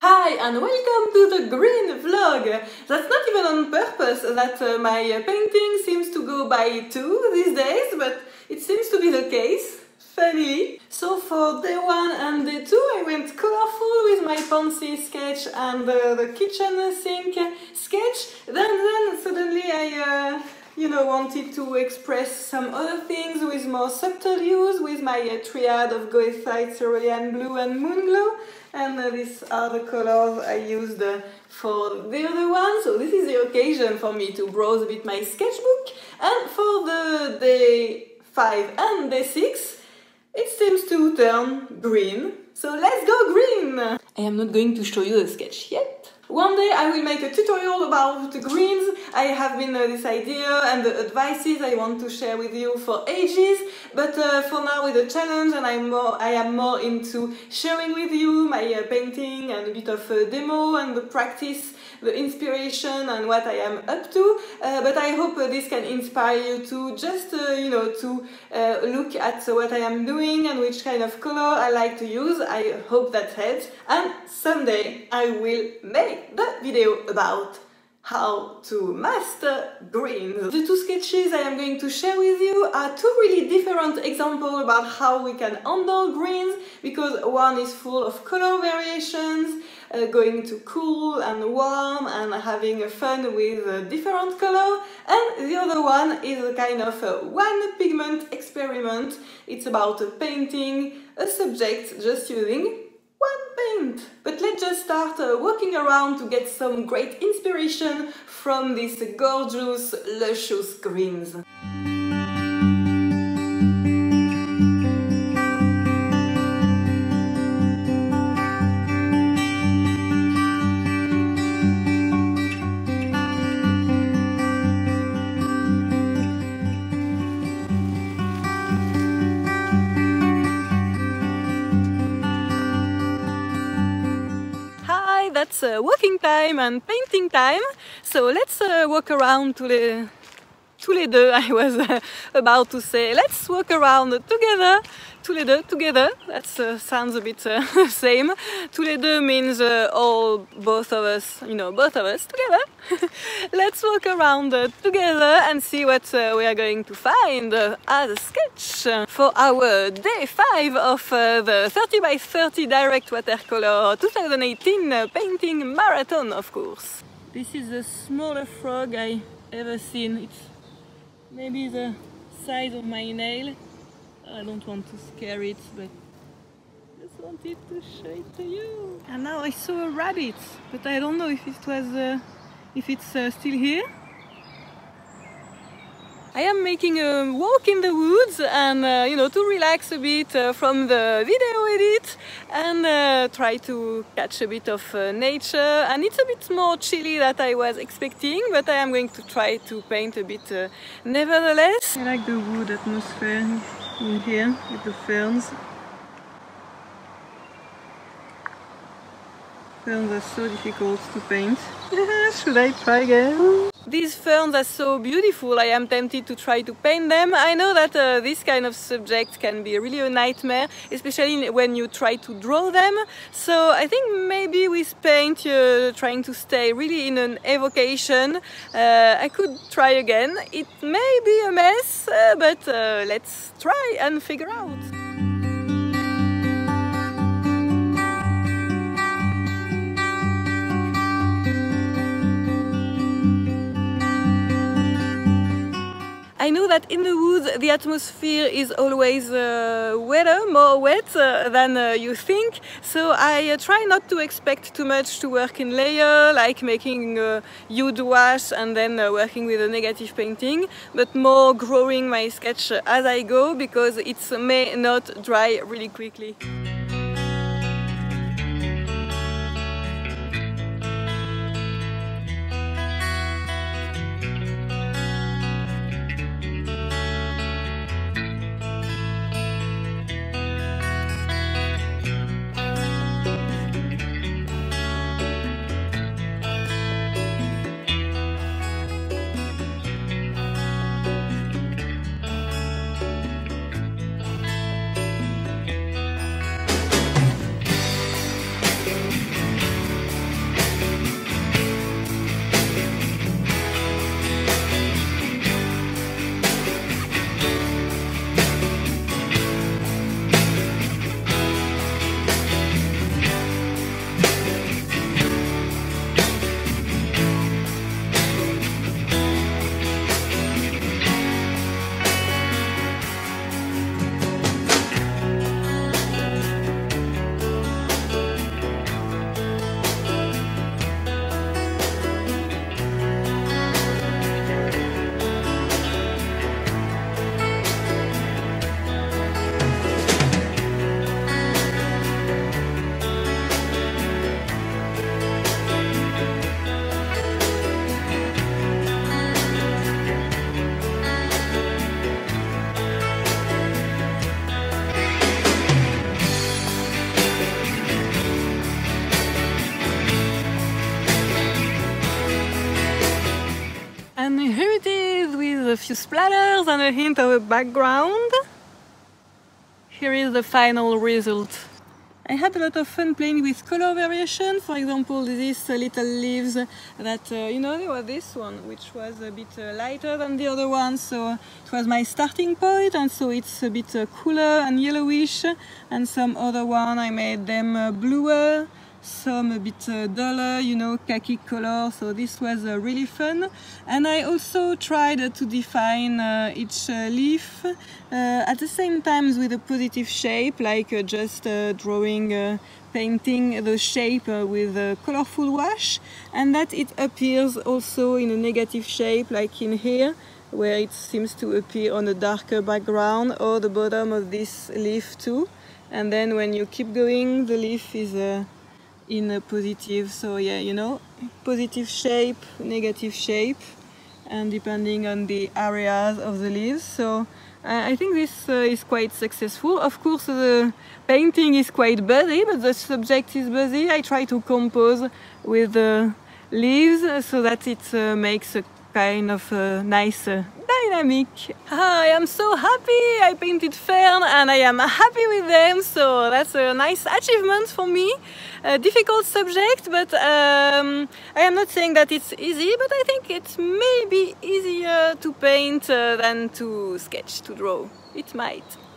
Hi and welcome to the green vlog! That's not even on purpose that uh, my painting seems to go by two these days, but it seems to be the case, funny. So for day one and day two I went colorful with my fancy sketch and uh, the kitchen sink sketch. Then, then suddenly I uh, you know, wanted to express some other things with more subtle hues with my uh, triad of goethite, cerulean blue and Moonglow and uh, these are the colors I used uh, for the other one so this is the occasion for me to browse a bit my sketchbook. And for the day 5 and day 6 it seems to turn green. So let's go green! I am not going to show you the sketch yet one day I will make a tutorial about the greens. I have been uh, this idea and the advices I want to share with you for ages, but uh, for now with a challenge and I'm more, I am more into sharing with you my uh, painting and a bit of demo and the practice, the inspiration and what I am up to. Uh, but I hope uh, this can inspire you to just, uh, you know, to look at what I am doing and which kind of color I like to use. I hope that helps and someday I will make the video about how to master greens. The two sketches I am going to share with you are two really different examples about how we can handle greens because one is full of color variations, uh, going to cool and warm and having fun with a different color and the other one is a kind of a one pigment experiment. It's about a painting a subject just using one paint. But let's just start uh, walking around to get some great inspiration from these gorgeous, luscious greens. Uh, walking time and painting time. So let's uh, walk around to the tous les deux, I was uh, about to say. Let's walk around together, tous les deux, together. That uh, sounds a bit uh, same. Tous les deux means uh, all, both of us, you know, both of us together. Let's walk around uh, together and see what uh, we are going to find as a sketch for our day 5 of the 30 by 30 direct watercolor 2018 painting marathon, of course. This is the smallest frog I ever seen. It's maybe the size of my nail. I don't want to scare it, but I just wanted to show it to you. And now I saw a rabbit, but I don't know if it was, uh, if it's uh, still here. I am making a walk in the woods and uh, you know to relax a bit uh, from the video edit and uh, try to catch a bit of uh, nature and it's a bit more chilly than I was expecting but I am going to try to paint a bit uh, nevertheless. I like the wood atmosphere in here with the ferns. Ferns are so difficult to paint. Should I try again? These ferns are so beautiful, I am tempted to try to paint them. I know that uh, this kind of subject can be really a nightmare, especially when you try to draw them. So I think maybe with paint, you're trying to stay really in an evocation. Uh, I could try again. It may be a mess, uh, but uh, let's try and figure out. Know that in the woods the atmosphere is always uh, wetter, more wet uh, than uh, you think. So I uh, try not to expect too much to work in layer, like making a huge wash and then uh, working with a negative painting, but more growing my sketch as I go because it may not dry really quickly. Splatters and a hint of a background. Here is the final result. I had a lot of fun playing with color variation. For example, these little leaves that, uh, you know, there was this one, which was a bit uh, lighter than the other one. So it was my starting point, and so it's a bit uh, cooler and yellowish. And some other one, I made them uh, bluer some a bit uh, duller, you know, khaki color. So this was uh, really fun. And I also tried to define uh, each uh, leaf uh, at the same time with a positive shape, like uh, just drawing, painting the shape with a colorful wash, and that it appears also in a negative shape, like in here where it seems to appear on a darker background or the bottom of this leaf too and then when you keep going the leaf is uh, in a positive so yeah you know positive shape negative shape and depending on the areas of the leaves. So uh, I think this uh, is quite successful. Of course the painting is quite busy but the subject is busy. I try to compose with the leaves so that it uh, makes a kind of nice dynamic. I am so happy I painted Fern and I am happy with them so that's a nice achievement for me. A difficult subject but um, I am not saying that it's easy but I think it's maybe easier to paint uh, than to sketch, to draw. It might.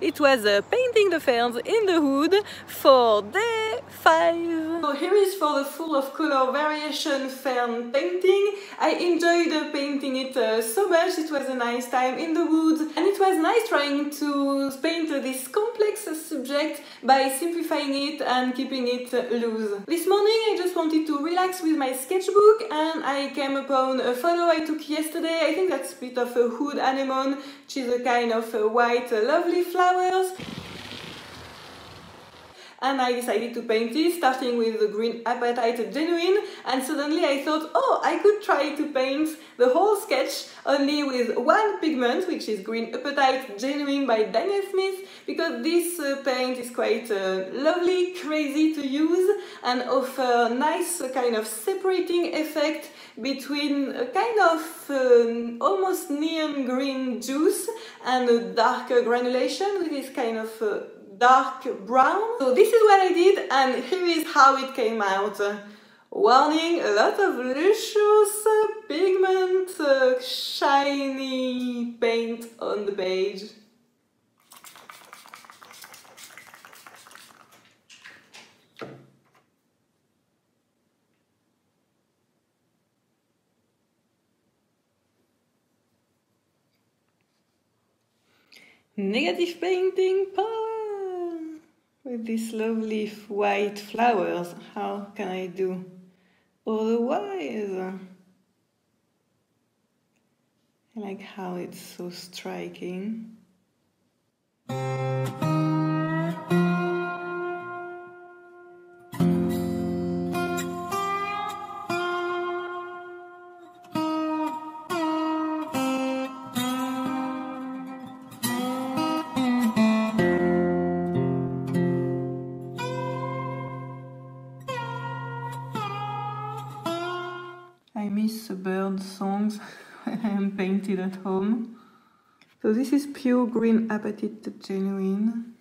It was uh, painting the ferns in the hood for day 5. So here is for the full of color variation fern painting. I enjoyed uh, painting it uh, so much, it was a nice time in the woods and it was nice trying to paint this complex subject by simplifying it and keeping it loose. This morning I just wanted to relax with my sketchbook and I came upon a photo I took yesterday. I think that's a bit of a wood anemone, which is a kind of a white lovely flowers and I decided to paint it starting with the green Apatite genuine and suddenly I thought oh I could try to paint the whole sketch only with one pigment which is green Apatite genuine by Daniel Smith because this uh, paint is quite uh, lovely, crazy to use and offer nice uh, kind of separating effect between a kind of um, almost neon green juice and a darker granulation with this kind of uh, dark brown. So this is what I did and here is how it came out. Warning, a lot of luscious pigment, uh, shiny paint on the page. Negative painting power with these lovely white flowers. How can I do otherwise? I like how it's so striking. painted at home. So this is pure green apatite genuine.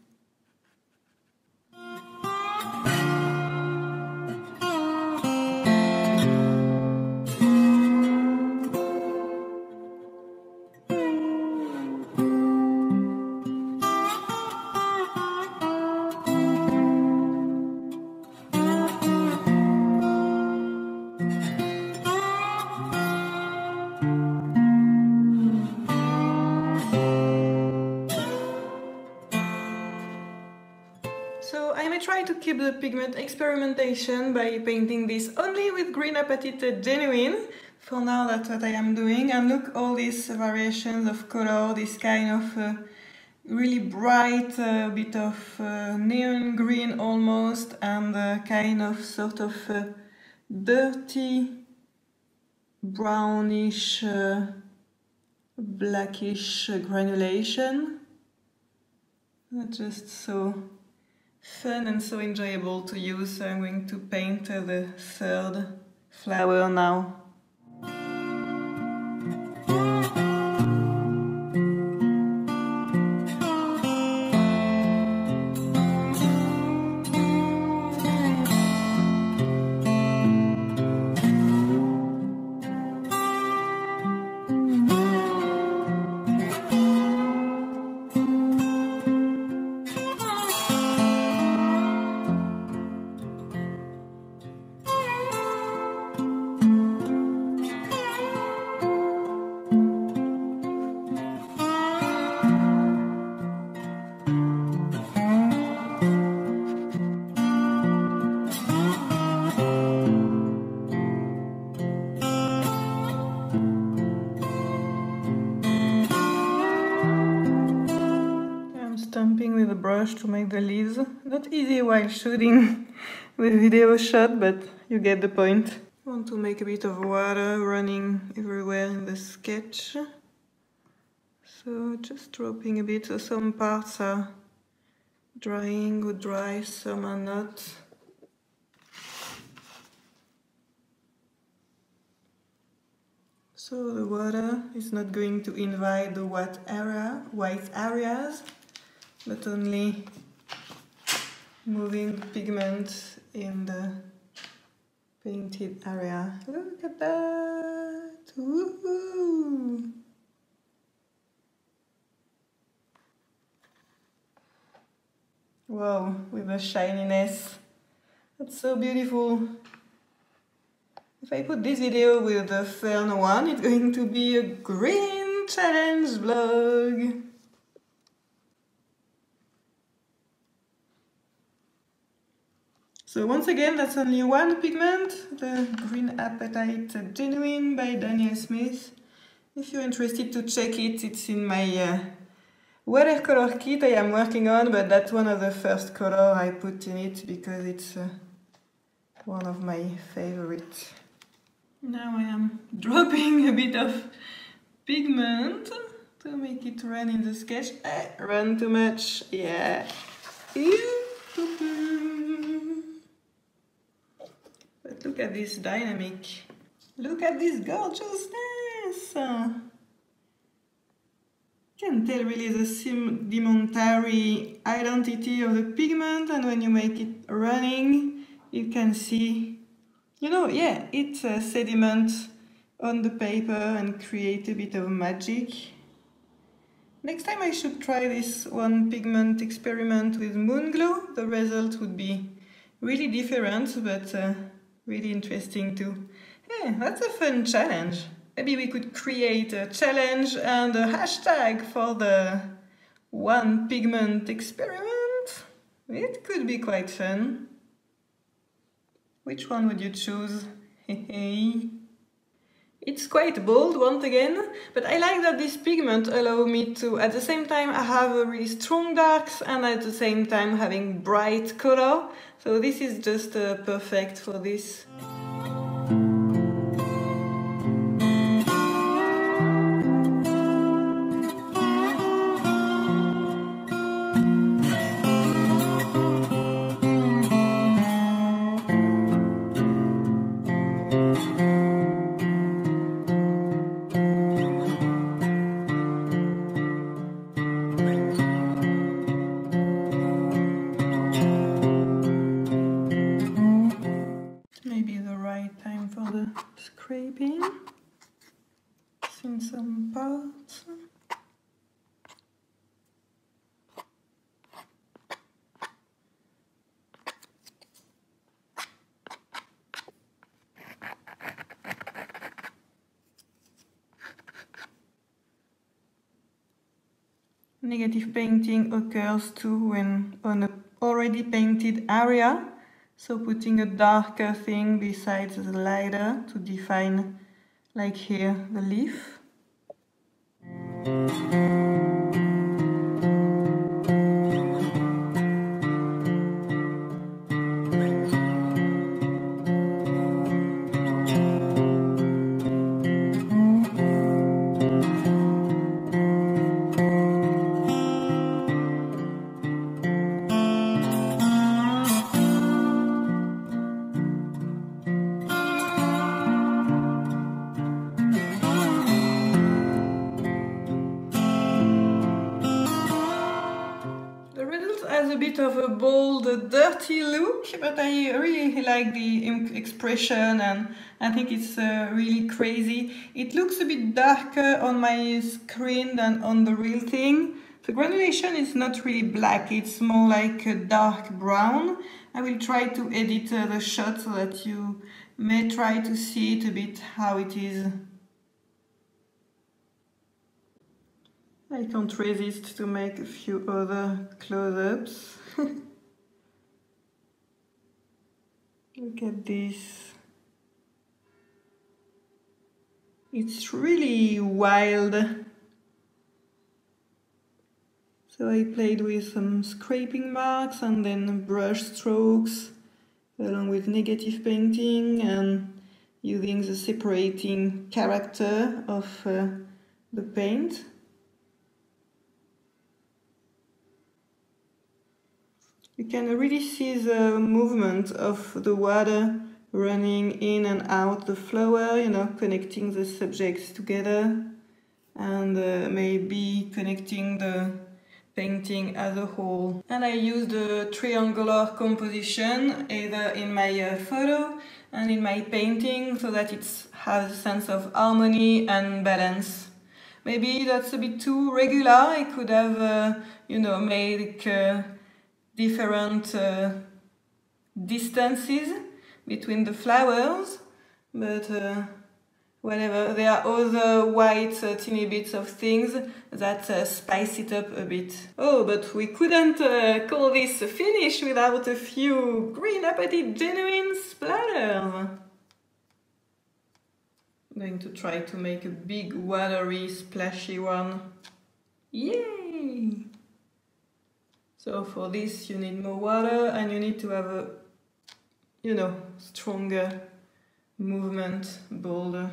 Pigment experimentation by painting this only with green apatite genuine. For now that's what I am doing and look all these variations of color, this kind of uh, really bright uh, bit of uh, neon green almost and kind of sort of uh, dirty brownish uh, blackish granulation. Just so fun and so enjoyable to use. So I'm going to paint the third flower now. Brush to make the leaves. Not easy while shooting with video shot, but you get the point. I want to make a bit of water running everywhere in the sketch. So just dropping a bit, so some parts are drying or dry, some are not. So the water is not going to invade the white area, white areas, but only moving pigment in the painted area. Look at that! Wow, with the shininess. That's so beautiful. If I put this video with the fern one, it's going to be a green challenge vlog. So once again, that's only one pigment, the Green Apatite Genuine by Daniel Smith. If you're interested to check it, it's in my uh, watercolor kit I am working on, but that's one of the first color I put in it because it's uh, one of my favorites. Now I am dropping a bit of pigment to make it run in the sketch. Eh, run too much, yeah. But look at this dynamic. Look at this gorgeousness. Can tell really the sedimentary identity of the pigment and when you make it running, you can see, you know, yeah, it's a sediment on the paper and create a bit of magic. Next time I should try this one pigment experiment with Moonglow. The result would be really different, but uh, really interesting too. Yeah, that's a fun challenge. Maybe we could create a challenge and a hashtag for the one pigment experiment. It could be quite fun. Which one would you choose? It's quite bold once again, but I like that this pigment allow me to, at the same time, I have a really strong darks and at the same time having bright color. So this is just uh, perfect for this. Negative painting occurs too when on an already painted area, so putting a darker thing besides the lighter to define, like here, the leaf. Has bold, dirty look, but I really like the expression and I think it's uh, really crazy. It looks a bit darker on my screen than on the real thing. The granulation is not really black, it's more like a dark brown. I will try to edit uh, the shot so that you may try to see it a bit how it is. I can't resist to make a few other close-ups. Look at this. It's really wild. So I played with some scraping marks and then brush strokes along with negative painting and using the separating character of uh, the paint. You can really see the movement of the water running in and out the flower, you know, connecting the subjects together and uh, maybe connecting the painting as a whole. And I used a triangular composition either in my uh, photo and in my painting so that it has a sense of harmony and balance. Maybe that's a bit too regular, I could have, uh, you know, made uh, different uh, distances between the flowers, but uh, whatever. There are other white uh, teeny bits of things that uh, spice it up a bit. Oh, but we couldn't uh, call this a finish without a few Green Apatite genuine splatters. I'm going to try to make a big watery splashy one. Yay! So for this you need more water and you need to have a, you know, stronger movement, bolder.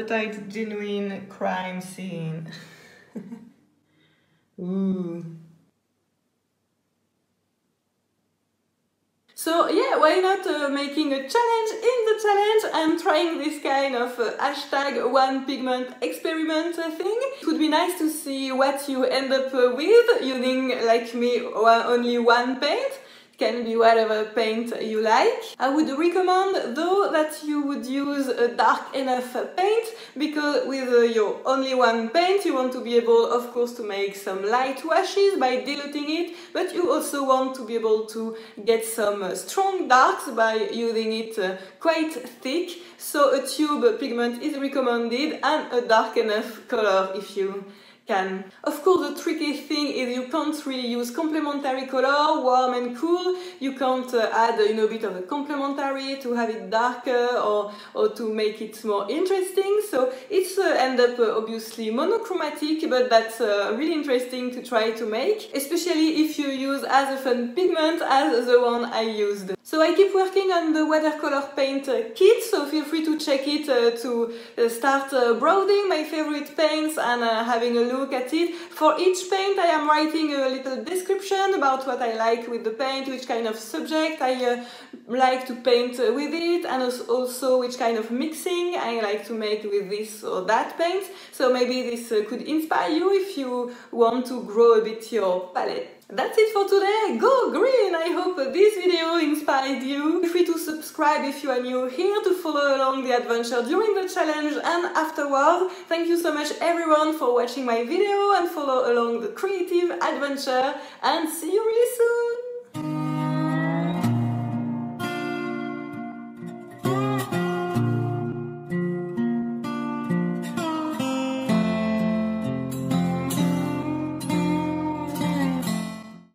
Apatite genuine crime scene. Ooh. So yeah, why not uh, making a challenge in the challenge and trying this kind of uh, hashtag one pigment experiment thing. It would be nice to see what you end up uh, with using, like me, only one paint can be whatever paint you like. I would recommend though that you would use a dark enough paint because with uh, your only one paint you want to be able of course to make some light washes by diluting it but you also want to be able to get some uh, strong darks by using it uh, quite thick so a tube pigment is recommended and a dark enough color if you can. Of course, the tricky thing is you can't really use complementary color, warm and cool. You can't uh, add you know, a bit of a complementary to have it darker or, or to make it more interesting. So it's uh, end up uh, obviously monochromatic, but that's uh, really interesting to try to make, especially if you use as a fun pigment as the one I used. So I keep working on the watercolor paint uh, kit, so feel free to check it uh, to uh, start browsing my favorite paints and having a look at it. For each paint I am writing a little description about what I like with the paint, which kind of subject I like to paint with it, and also which kind of mixing I like to make with this or that paint. So maybe this could inspire you if you want to grow a bit your palette. That's it for today. Go green! I hope this video inspired you. Feel free to subscribe if you are new here to follow along the adventure during the challenge and afterward. Thank you so much everyone for watching my video and follow along the creative adventure and see you really soon!